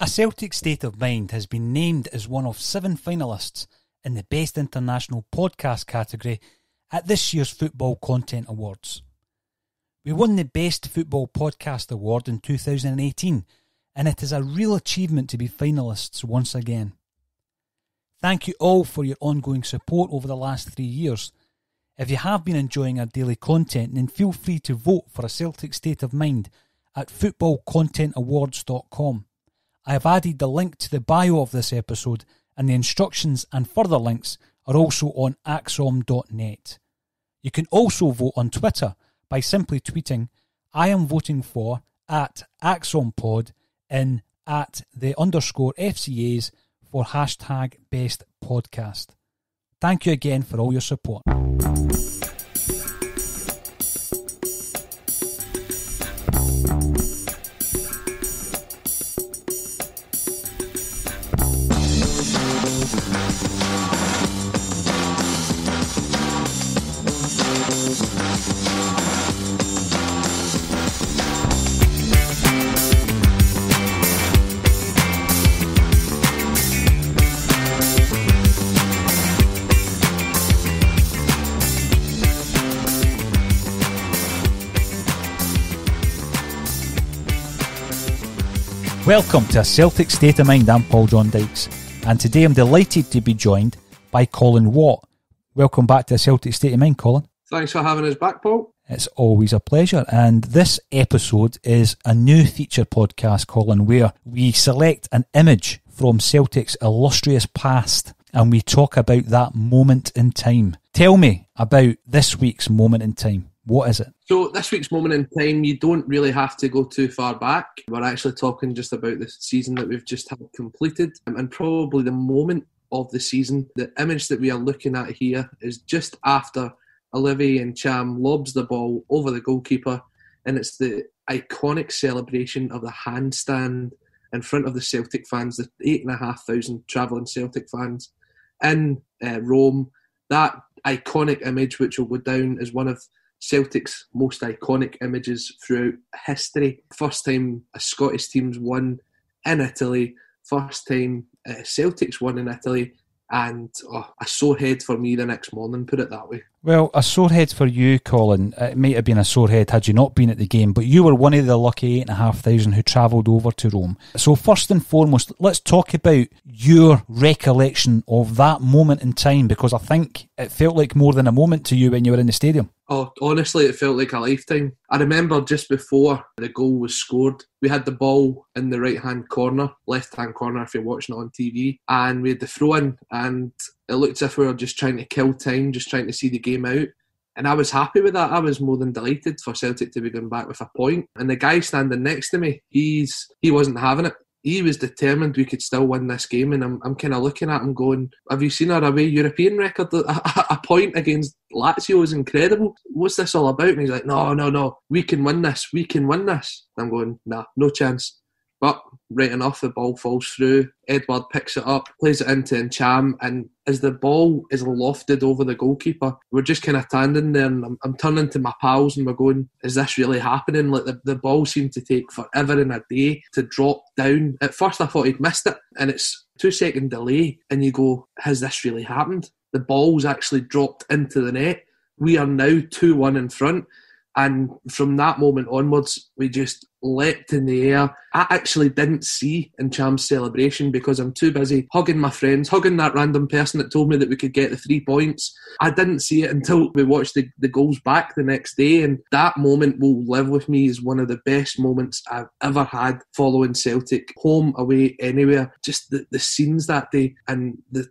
A Celtic State of Mind has been named as one of seven finalists in the Best International Podcast category at this year's Football Content Awards. We won the Best Football Podcast Award in 2018, and it is a real achievement to be finalists once again. Thank you all for your ongoing support over the last three years. If you have been enjoying our daily content, then feel free to vote for a Celtic State of Mind at footballcontentawards.com. I have added the link to the bio of this episode, and the instructions and further links are also on acsom.net. You can also vote on Twitter by simply tweeting, I am voting for at acsompod in at the underscore FCAs for hashtag best podcast. Thank you again for all your support. Welcome to a Celtic State of Mind. I'm Paul John Dykes, and today I'm delighted to be joined by Colin Watt. Welcome back to a Celtic State of Mind, Colin. Thanks for having us back, Paul. It's always a pleasure. And this episode is a new feature podcast, Colin, where we select an image from Celtic's illustrious past and we talk about that moment in time. Tell me about this week's moment in time. What is it? So, this week's moment in time, you don't really have to go too far back. We're actually talking just about the season that we've just had completed and probably the moment of the season. The image that we are looking at here is just after Olivier Ntcham lobs the ball over the goalkeeper, and it's the iconic celebration of the handstand in front of the Celtic fans, the eight and a half thousand travelling Celtic fans in uh, Rome. That iconic image, which will go down as one of Celtic's most iconic images throughout history. First time a Scottish team's won in Italy. First time uh, Celtic's won in Italy. And oh, a sore head for me the next morning, put it that way. Well, a sore head for you, Colin. It might have been a sore head had you not been at the game, but you were one of the lucky eight and a half thousand who travelled over to Rome. So, first and foremost, let's talk about your recollection of that moment in time because I think it felt like more than a moment to you when you were in the stadium. Oh, honestly, it felt like a lifetime. I remember just before the goal was scored, we had the ball in the right hand corner, left hand corner if you're watching it on TV, and we had the throw in, and it looked as if we were just trying to kill time, just trying to see the game out. And I was happy with that. I was more than delighted for Celtic to be going back with a point. And the guy standing next to me, he's he wasn't having it he was determined we could still win this game, and I'm, I'm kind of looking at him going, "Have you seen our away European record? A, a, point against Lazio is incredible. What's this all about?" And he's like, "No, no, no, we can win this. We can win this." I'm going, "Nah, no chance." But right enough, the ball falls through. Edouard picks it up, plays it into Ntcham, and as the ball is lofted over the goalkeeper, we're just kind of standing there, and I'm, I'm, turning to my pals, and we're going, "Is this really happening?" Like the, the ball seemed to take forever and a day to drop down. At first, I thought he'd missed it, and it's two second delay, and you go, "Has this really happened?" The ball's actually dropped into the net. We are now two one in front and from that moment onwards, we just leapt in the air. I actually didn't see Ntcham's celebration because I'm too busy hugging my friends, hugging that random person that told me that we could get the three points. I didn't see it until we watched the, the goals back the next day. And that moment will live with me as one of the best moments I've ever had following Celtic, home, away, anywhere. Just the, the scenes that day and the,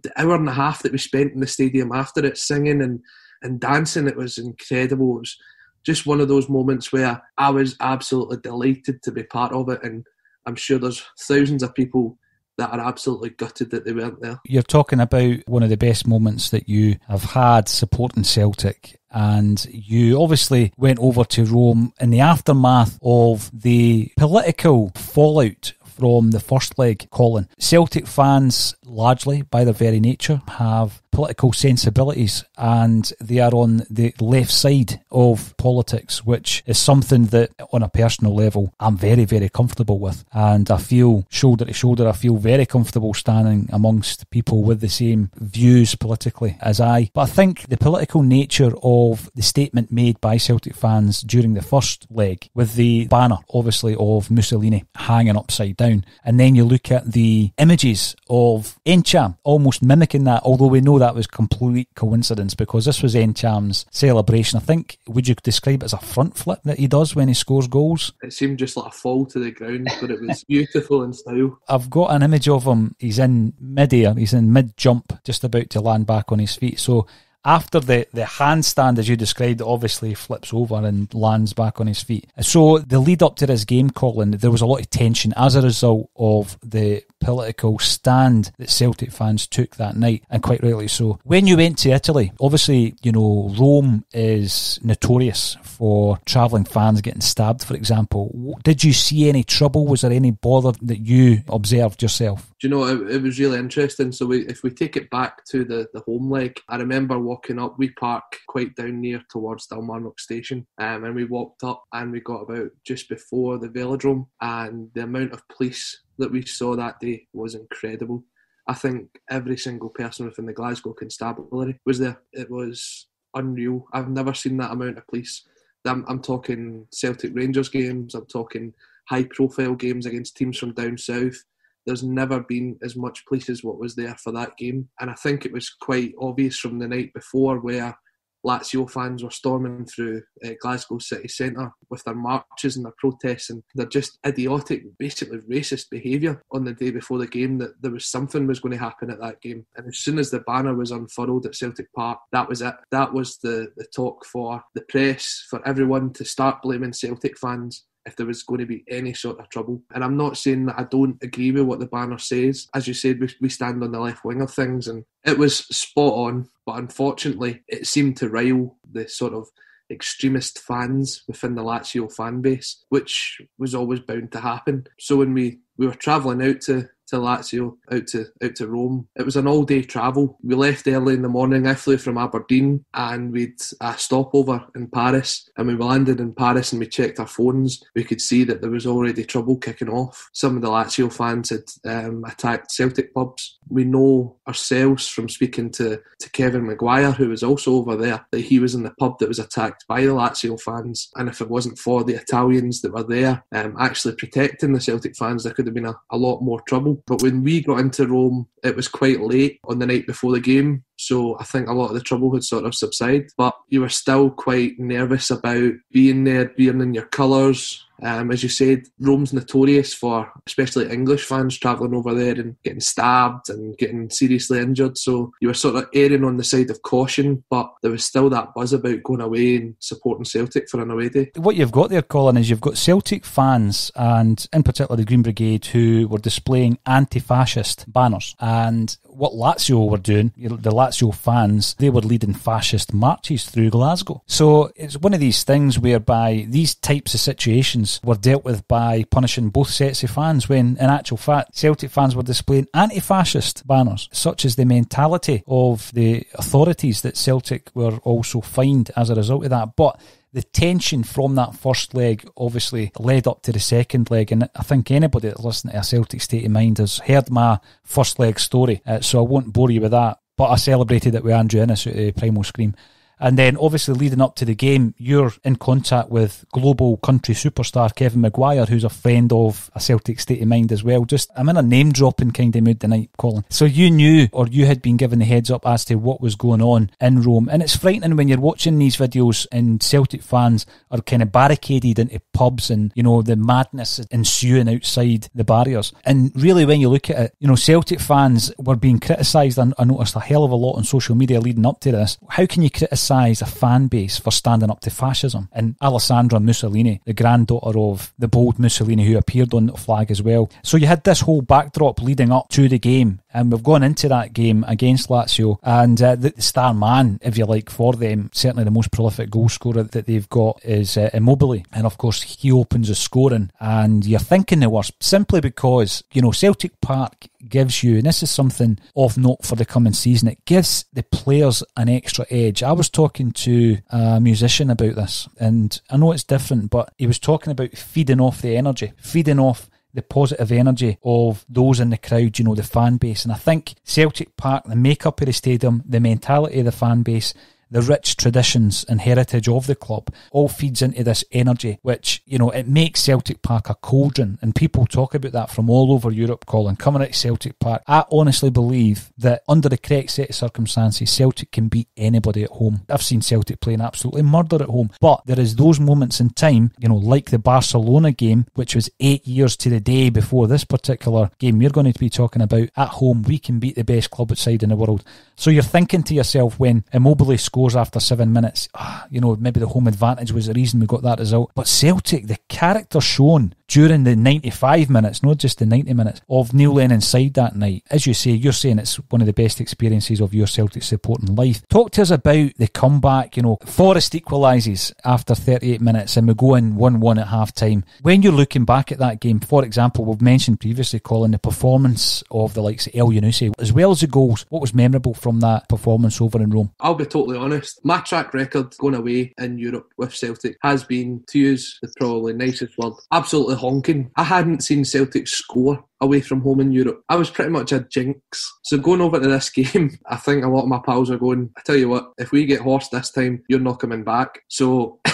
the hour and a half that we spent in the stadium after it, singing and, and dancing, it was incredible. It was, just one of those moments where I was absolutely delighted to be part of it, and I'm sure there's thousands of people that are absolutely gutted that they weren't there. You're talking about one of the best moments that you have had supporting Celtic. And you obviously went over to Rome in the aftermath of the political fallout from the first leg, Colin. Celtic fans, largely by their very nature, have political sensibilities and they are on the left side of politics, which is something that on a personal level I'm very, very comfortable with. And I feel shoulder to shoulder, I feel very comfortable standing amongst people with the same views politically as I. But I think the political nature of the statement made by Celtic fans during the first leg, with the banner obviously of Mussolini hanging upside down, and then you look at the images of Ntcham almost mimicking that, although we know that was complete coincidence because this was Ntcham's celebration. I think, would you describe it as a front flip that he does when he scores goals? It seemed just like a fall to the ground, but it was beautiful in style. I've got an image of him. He's in mid-air, he's in mid-jump, just about to land back on his feet. So after the, the handstand, as you described, obviously flips over and lands back on his feet. So the lead up to this game, Colin, there was a lot of tension as a result of the political stand that Celtic fans took that night, and quite rightly so. When you went to Italy, obviously, you know, Rome is notorious for travelling fans getting stabbed, for example. Did you see any trouble? Was there any bother that you observed yourself? Do you know, it, it was really interesting. So we, if we take it back to the, the home leg, I remember walking up, we park quite down near towards Dalmarnock station, um, and we walked up and we got about just before the velodrome, and the amount of police that we saw that day was incredible. I think every single person within the Glasgow Constabulary was there. It was unreal. I've never seen that amount of police. I'm, I'm talking Celtic Rangers games, I'm talking high profile games against teams from down south. There's never been as much police as what was there for that game. And I think it was quite obvious from the night before where Lazio fans were storming through uh, Glasgow city centre with their marches and their protests and their just idiotic, basically racist behaviour on the day before the game that there was something was going to happen at that game. And as soon as the banner was unfurled at Celtic Park, that was it. That was the, the talk for the press, for everyone to start blaming Celtic fans if there was going to be any sort of trouble. And I'm not saying that I don't agree with what the banner says. As you said, we, we stand on the left wing of things, and it was spot on. But unfortunately, it seemed to rile the sort of extremist fans within the Lazio fan base, which was always bound to happen. So when we, we were travelling out to to Lazio, out to out to Rome. It was an all day travel. We left early in the morning. I flew from Aberdeen and we'd a stopover in Paris. And when we landed in Paris and we checked our phones, we could see that there was already trouble kicking off. Some of the Lazio fans had um, attacked Celtic pubs. We know ourselves from speaking to, to Kevin Maguire, who was also over there, that he was in the pub that was attacked by the Lazio fans. And if it wasn't for the Italians that were there um, actually protecting the Celtic fans, there could have been a, a lot more trouble. But when we got into Rome, it was quite late on the night before the game. So I think a lot of the trouble had sort of subsided. But you were still quite nervous about being there, being in your colours, um, as you said, Rome's notorious for, especially English fans, travelling over there and getting stabbed and getting seriously injured. So you were sort of erring on the side of caution, but there was still that buzz about going away and supporting Celtic for an away day. What you've got there, Colin, is you've got Celtic fans, and in particular the Green Brigade, who were displaying anti fascist banners. And what Lazio were doing, the Lazio fans, they were leading fascist marches through Glasgow. So it's one of these things whereby these types of situations were dealt with by punishing both sets of fans when in actual fact Celtic fans were displaying anti-fascist banners, such as the mentality of the authorities that Celtic were also fined as a result of that. But the tension from that first leg obviously led up to the second leg, and I think anybody that's listening to a Celtic state of mind has heard my first leg story, uh, so I won't bore you with that. But I celebrated it with Andrew Innes at uh, Primal Scream. And then, obviously, leading up to the game, you're in contact with global country superstar Kevin Maguire, who's a friend of a Celtic state of mind as well. Just, I'm in a name dropping kind of mood tonight, Colin. So you knew, or you had been given the heads up as to what was going on in Rome. And it's frightening when you're watching these videos and Celtic fans are kind of barricaded into pubs and, you know, the madness ensuing outside the barriers. And really, when you look at it, you know, Celtic fans were being criticised, I noticed a hell of a lot on social media leading up to this. How can you criticise? Criticise a fan base for standing up to fascism. And Alessandra Mussolini, the granddaughter of the bold Mussolini who appeared on the flag as well. So you had this whole backdrop leading up to the game And we've gone into that game against Lazio, and uh, the, star man, if you like, for them, certainly the most prolific goal scorer that they've got is uh, Immobile. And of course, he opens the scoring, and you're thinking the worst simply because, you know, Celtic Park gives you, and this is something of note for the coming season, it gives the players an extra edge. I was talking to a musician about this, and I know it's different, but he was talking about feeding off the energy, feeding off the positive energy of those in the crowd, you know, the fan base. And I think Celtic Park, the makeup of the stadium, the mentality of the fan base, the rich traditions and heritage of the club all feeds into this energy, which, you know, it makes Celtic Park a cauldron. And people talk about that from all over Europe, Colin, coming at Celtic Park. I honestly believe that under the correct set of circumstances, Celtic can beat anybody at home. I've seen Celtic playing absolutely murder at home. But there is those moments in time, you know, like the Barcelona game, which was eight years to the day before this particular game you're going to be talking about. At home, we can beat the best club outside in the world. So you're thinking to yourself when Immobile scores after seven minutes, ah, you know, maybe the home advantage was the reason we got that result. But Celtic, the character shown during the 95 minutes, not just the 90 minutes, of Neil Lennon's side that night. As you say, you're saying it's one of the best experiences of your Celtic supporting life. Talk to us about the comeback. You know, Forrest equalises after 38 minutes and we go in 1 1 at half time. When you're looking back at that game, for example, we've mentioned previously, Colin, the performance of the likes of Elyounoussi, as well as the goals. What was memorable from that performance over in Rome? I'll be totally honest. My track record going away in Europe with Celtic has been, to use the probably nicest word, absolutely honking. I hadn't seen Celtic score away from home in Europe. I was pretty much a jinx. So going over to this game, I think a lot of my pals are going, I tell you what, if we get horsed this time, you're not coming back. So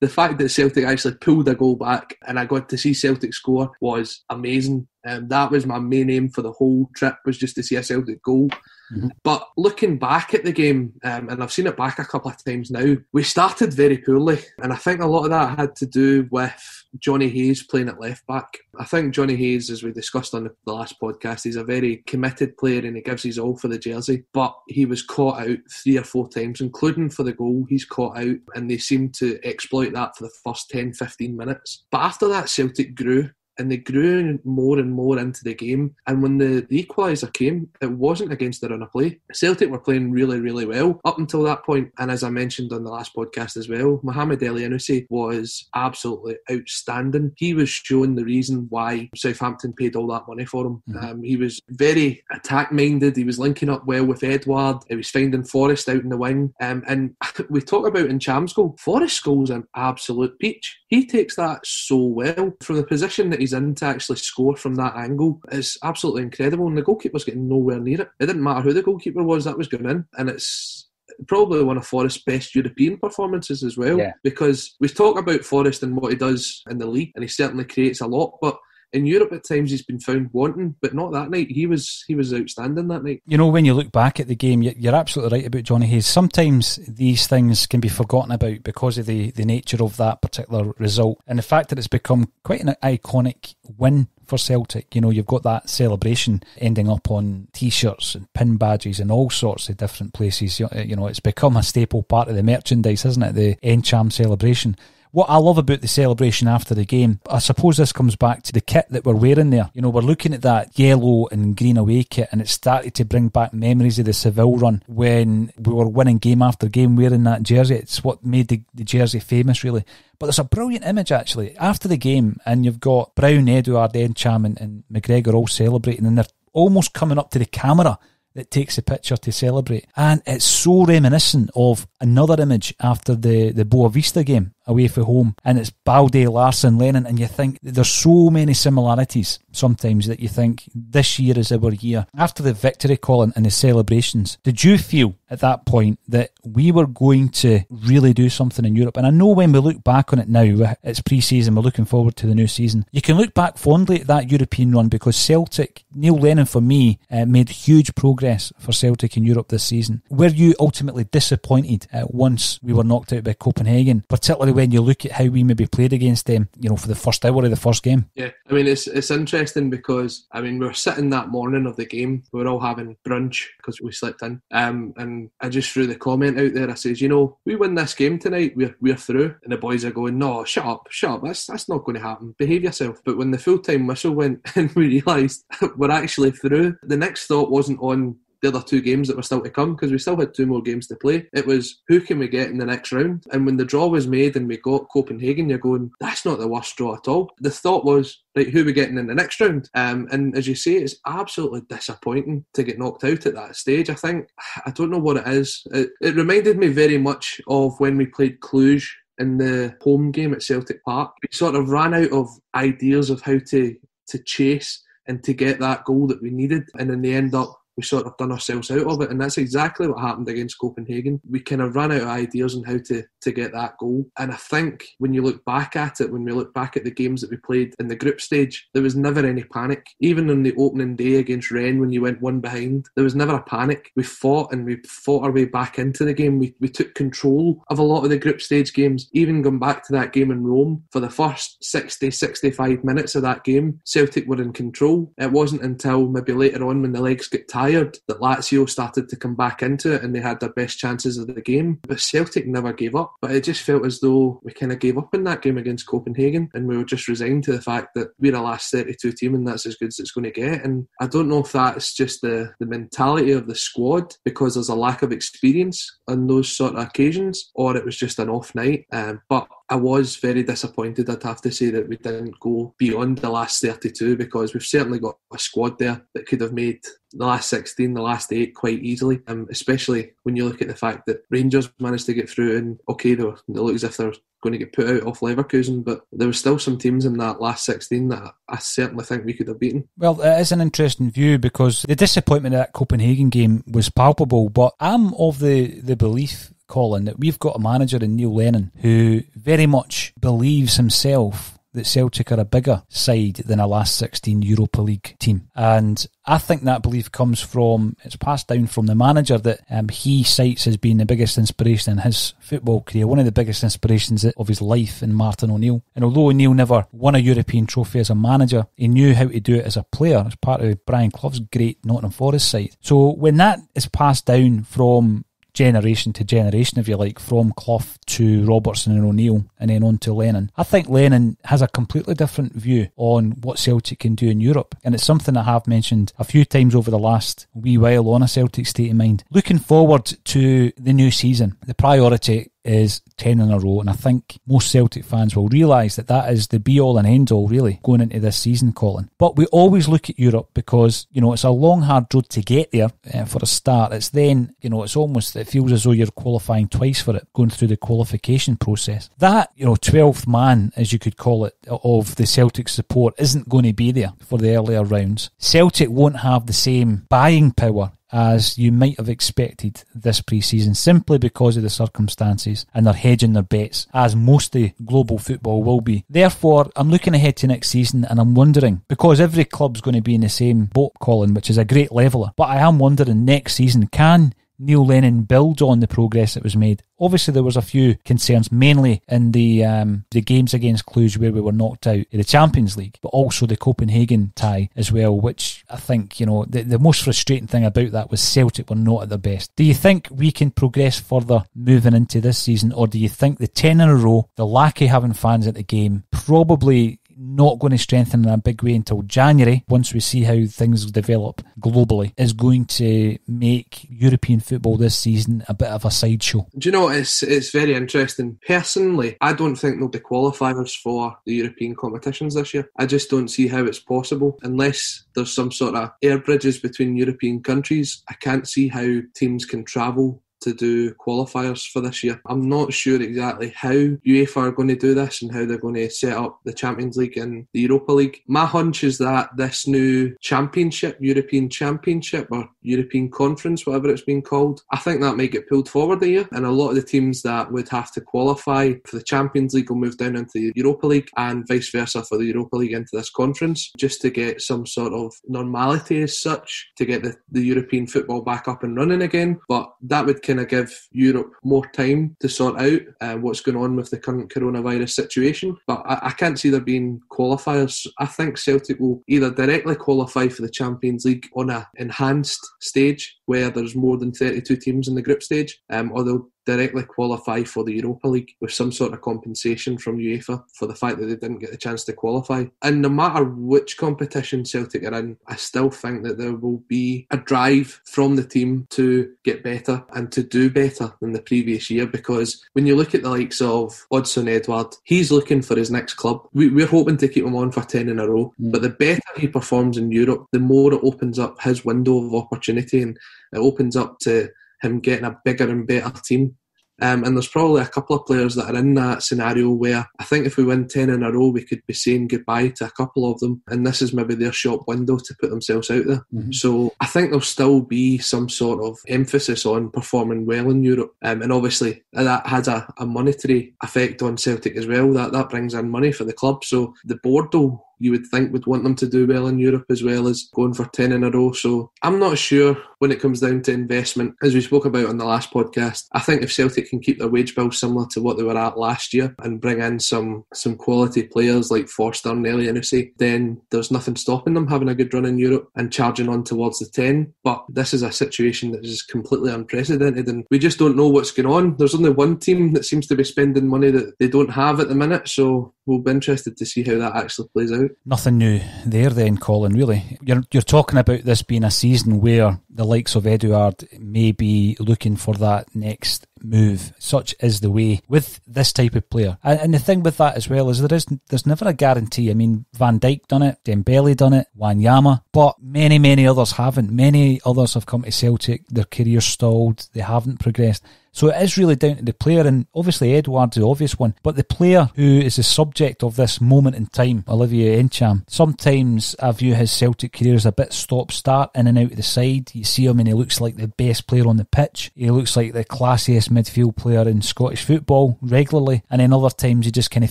the fact that Celtic actually pulled a goal back and I got to see Celtic score was amazing. Um, that was my main aim for the whole trip was just to see a Celtic goal. Mm-hmm. But looking back at the game, um, and I've seen it back a couple of times now, we started very poorly, and I think a lot of that had to do with Johnny Hayes playing at left back. I think Johnny Hayes, as we discussed on the last podcast, he's a very committed player and he gives his all for the jersey. But he was caught out three or four times, including for the goal. He's caught out, and they seemed to exploit that for the first 10 15 minutes. But after that, Celtic grew and they grew more and more into the game. And when the, the equaliser came, it wasn't against the run of play. Celtic were playing really, really well up until that point. And as I mentioned on the last podcast as well, Mohamed Elyounoussi was absolutely outstanding. He was showing the reason why Southampton paid all that money for him. Mm-hmm. Um, he was very attack minded. He was linking up well with Edouard. He was finding Forrest out in the wing. Um, and we talk about Ntcham's goal, Forrest goal's an absolute peach. He takes that so well from the position that he's in to actually score from that angle It's absolutely incredible. And the goalkeeper's getting nowhere near it. It didn't matter who the goalkeeper was that was going in, and it's probably one of Forrest's best European performances as well. Yeah. Because we talk about Forrest and what he does in the league, and he certainly creates a lot, but in Europe at times he's been found wanting, but not that night. He was he was outstanding that night. You know, when you look back at the game, you're absolutely right about Johnny Hayes. Sometimes these things can be forgotten about because of the, the nature of that particular result and the fact that it's become quite an iconic win for Celtic. You know, you've got that celebration ending up on T-shirts and pin badges and all sorts of different places. You know, it's become a staple part of the merchandise, isn't it? The Ntcham celebration. What I love about the celebration after the game, I suppose this comes back to the kit that we're wearing there. You know, we're looking at that yellow and green away kit, and it started to bring back memories of the Seville run when we were winning game after game wearing that jersey. It's what made the, the jersey famous, really. But there's a brilliant image actually after the game, and you've got Brown, Edouard, Ntcham, and, and McGregor all celebrating, and they're almost coming up to the camera that takes the picture to celebrate. And it's so reminiscent of another image after the, the Boa Vista game away from home, and it's Balde, Larsson, Lennon, and you think there's so many similarities sometimes that you think this year is our year. After the victory, Colin, and the celebrations, did you feel at that point that we were going to really do something in Europe? And I know when we look back on it now, it's pre season, we're looking forward to the new season. You can look back fondly at that European run because Celtic, Neil Lennon for me, uh, made huge progress for Celtic in Europe this season. Were you ultimately disappointed uh, once we were knocked out by Copenhagen, particularly particularly when you look at how we maybe played against them, you know, for the first hour of the first game. Yeah, I mean, it's it's interesting because I mean we were sitting that morning of the game, we were all having brunch because we slept in, um, and I just threw the comment out there. I says, you know, we win this game tonight, we're we're through, and the boys are going, no, shut up, shut up, that's that's not going to happen. Behave yourself. But when the full time whistle went and we realised we're actually through, the next thought wasn't on the other two games that were still to come because we still had two more games to play. It was who can we get in the next round? And when the draw was made and we got Copenhagen, you're going, that's not the worst draw at all. The thought was, right, who are we getting in the next round? Um, and as you say, it's absolutely disappointing to get knocked out at that stage. I think, I don't know what it is. It, it reminded me very much of when we played Cluj in the home game at Celtic Park. We sort of ran out of ideas of how to to chase and to get that goal that we needed, and then they end up we sort of done ourselves out of it. And that's exactly what happened against Copenhagen. We kind of ran out of ideas on how to, to get that goal. And I think when you look back at it, when we look back at the games that we played in the group stage, there was never any panic. Even on the opening day against Rennes, when you went one behind, there was never a panic. We fought and we fought our way back into the game. We, we took control of a lot of the group stage games. Even going back to that game in Rome, for the first 60, 65 minutes of that game, Celtic were in control. It wasn't until maybe later on when the legs get tired that Lazio started to come back into it and they had their best chances of the game. But Celtic never gave up. But it just felt as though we kind of gave up in that game against Copenhagen and we were just resigned to the fact that we're a last 32 team and that's as good as it's going to get. And I don't know if that's just the, the mentality of the squad because there's a lack of experience on those sort of occasions or it was just an off night. Um, but I was very disappointed, I'd have to say, that we didn't go beyond the last 32 because we've certainly got a squad there that could have made the last 16, the last eight quite easily, um, especially when you look at the fact that Rangers managed to get through and, okay, they, they look as if they're going to get put out off Leverkusen, but there were still some teams in that last 16 that I certainly think we could have beaten. Well, it is an interesting view because the disappointment of that Copenhagen game was palpable, but I'm of the, the belief Colin, that we've got a manager in Neil Lennon who very much believes himself that Celtic are a bigger side than a last 16 Europa League team. And I think that belief comes from, it's passed down from the manager that um, he cites as being the biggest inspiration in his football career, one of the biggest inspirations of his life in Martin O'Neill. And although O'Neill never won a European trophy as a manager, he knew how to do it as a player, as part of Brian Clough's great Nottingham Forest side. So when that is passed down from generation to generation, if you like, from Clough to Robertson and O'Neill and then on to Lennon. I think Lennon has a completely different view on what Celtic can do in Europe. And it's something I have mentioned a few times over the last wee while on a Celtic state of mind. Looking forward to the new season, the priority is 10 in a row. And I think most Celtic fans will realise that that is the be all and end all, really, going into this season, Colin. But we always look at Europe because, you know, it's a long, hard road to get there uh, for a start. It's then, you know, it's almost, it feels as though you're qualifying twice for it, going through the qualification process. That, you know, 12th man, as you could call it, of the Celtic support isn't going to be there for the earlier rounds. Celtic won't have the same buying power as you might have expected this pre-season simply because of the circumstances and they're hedging their bets as most of global football will be. Therefore, I'm looking ahead to next season and I'm wondering because every club's going to be in the same boat, Colin, which is a great leveler. But I am wondering next season can Neil Lennon builds on the progress that was made. Obviously, there was a few concerns, mainly in the um, the games against Cluj where we were knocked out in the Champions League, but also the Copenhagen tie as well, which I think, you know, the, the most frustrating thing about that was Celtic were not at their best. Do you think we can progress further moving into this season, or do you think the 10 in a row, the lack of having fans at the game, probably not going to strengthen in a big way until January, once we see how things develop globally, is going to make European football this season a bit of a sideshow. Do you know, it's, it's very interesting. Personally, I don't think there'll be qualifiers for the European competitions this year. I just don't see how it's possible unless there's some sort of air bridges between European countries. I can't see how teams can travel to do qualifiers for this year. I'm not sure exactly how UEFA are going to do this and how they're going to set up the Champions League and the Europa League. My hunch is that this new championship, European Championship or European Conference, whatever it's been called, I think that might get pulled forward a year. And a lot of the teams that would have to qualify for the Champions League will move down into the Europa League and vice versa for the Europa League into this conference just to get some sort of normality as such to get the, the European football back up and running again. But that would kind of give Europe more time to sort out uh, what's going on with the current coronavirus situation. But I, I can't see there being qualifiers. I think Celtic will either directly qualify for the Champions League on a enhanced stage where there's more than 32 teams in the group stage, um, or they'll directly qualify for the Europa League with some sort of compensation from UEFA for the fact that they didn't get the chance to qualify. And no matter which competition Celtic are in, I still think that there will be a drive from the team to get better and to do better than the previous year because when you look at the likes of Odsonne Edouard, he's looking for his next club. We, are hoping to keep him on for 10 in a row, mm. but the better he performs in Europe, the more it opens up his window of opportunity and it opens up to him getting a bigger and better team. Um, and there's probably a couple of players that are in that scenario where I think if we win 10 in a row, we could be saying goodbye to a couple of them. And this is maybe their shop window to put themselves out there. Mm-hmm. So I think there'll still be some sort of emphasis on performing well in Europe. Um, and obviously, that has a, a monetary effect on Celtic as well. That, that brings in money for the club. So the board will you would think would want them to do well in Europe as well as going for 10 in a row. So I'm not sure when it comes down to investment. As we spoke about on the last podcast, I think if Celtic can keep their wage bill similar to what they were at last year and bring in some some quality players like Forster and Elyounoussi, then there's nothing stopping them having a good run in Europe and charging on towards the 10. But this is a situation that is completely unprecedented and we just don't know what's going on. There's only one team that seems to be spending money that they don't have at the minute. So we'll be interested to see how that actually plays out. Nothing new there, then, Colin. Really, you're you're talking about this being a season where the likes of Edouard may be looking for that next move. Such is the way with this type of player. And, the thing with that as well is there is there's never a guarantee. I mean, Van Dijk done it, Dembele done it, Wanyama, but many many others haven't. Many others have come to Celtic, their career stalled, they haven't progressed. So it is really down to the player, and obviously Edouard's the obvious one, but the player who is the subject of this moment in time, Olivier Ntcham, sometimes I view his Celtic career as a bit stop start, in and out of the side. You see him and he looks like the best player on the pitch. He looks like the classiest midfield player in Scottish football regularly, and then other times he just kind of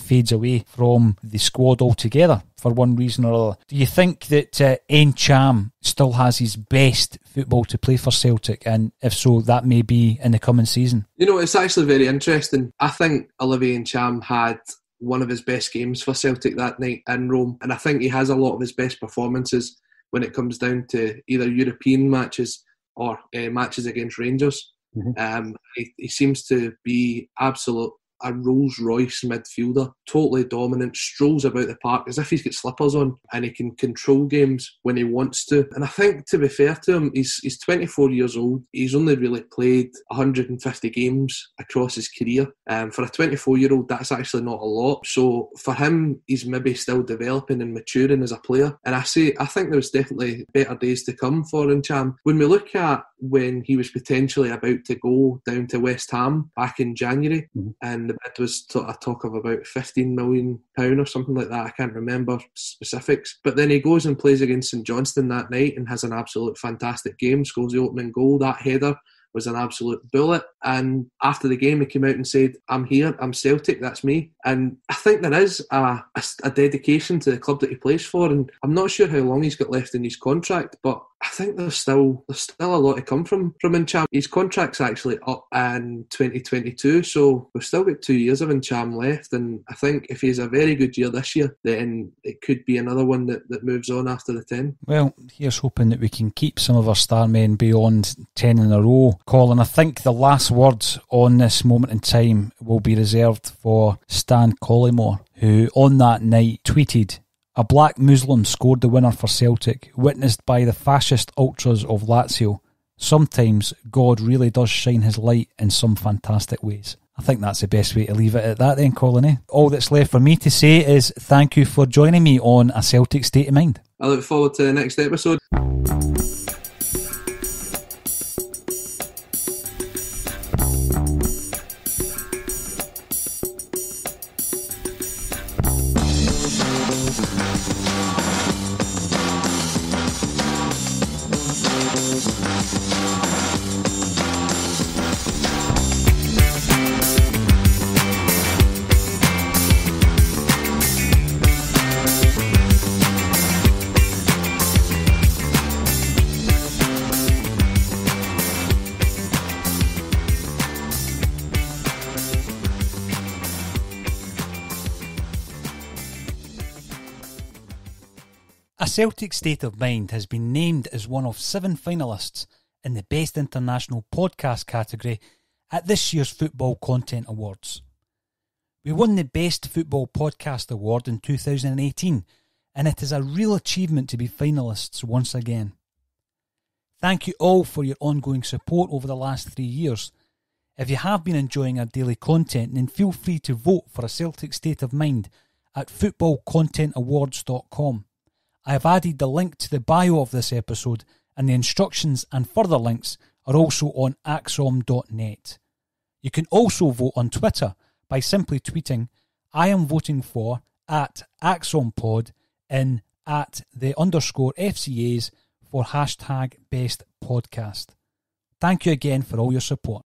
fades away from the squad altogether for one reason or other. Do you think that uh, Ntcham still has his best football to play for Celtic? And if so, that may be in the coming season? You know, it's actually very interesting. I think Olivier Ntcham had one of his best games for Celtic that night in Rome. And I think he has a lot of his best performances when it comes down to either European matches or uh, matches against Rangers. Mm-hmm. Um, he, he, seems to be absolute a Rolls Royce midfielder, totally dominant, strolls about the park as if he's got slippers on, and he can control games when he wants to. And I think, to be fair to him, he's he's 24 years old. He's only really played 150 games across his career. Um, for a 24 year old, that's actually not a lot. So for him, he's maybe still developing and maturing as a player. And I say, I think there's definitely better days to come for Ntcham. When we look at when he was potentially about to go down to West Ham back in January, mm-hmm. and the bid was a talk of about 15 million pound or something like that. I can't remember specifics. But then he goes and plays against St Johnstone that night and has an absolute fantastic game. Scores the opening goal. That header was an absolute bullet. And after the game, he came out and said, I'm here, I'm Celtic, that's me. And I think there is a, a, a, dedication to the club that he plays for. And I'm not sure how long he's got left in his contract, but I think there's still there's still a lot to come from from Ntcham. His contract's actually up in 2022, so we've still got two years of Ntcham left. And I think if he's a very good year this year, then it could be another one that, that moves on after the 10. Well, here's hoping that we can keep some of our star men beyond 10 in a row. Colin, I think the last words on this moment in time will be reserved for Stan Collymore, who on that night tweeted a black Muslim scored the winner for Celtic, witnessed by the fascist ultras of Lazio. Sometimes God really does shine his light in some fantastic ways. I think that's the best way to leave it at that then, Colin. Eh? All that's left for me to say is thank you for joining me on A Celtic State of Mind. I look forward to the next episode. Celtic State of Mind has been named as one of seven finalists in the Best International Podcast category at this year's Football Content Awards. We won the Best Football Podcast Award in 2018, and it is a real achievement to be finalists once again. Thank you all for your ongoing support over the last three years. If you have been enjoying our daily content, then feel free to vote for a Celtic State of Mind at footballcontentawards.com. I have added the link to the bio of this episode, and the instructions and further links are also on acsom.net. You can also vote on Twitter by simply tweeting, I am voting for at acsompod in at the underscore FCAs for hashtag best podcast. Thank you again for all your support.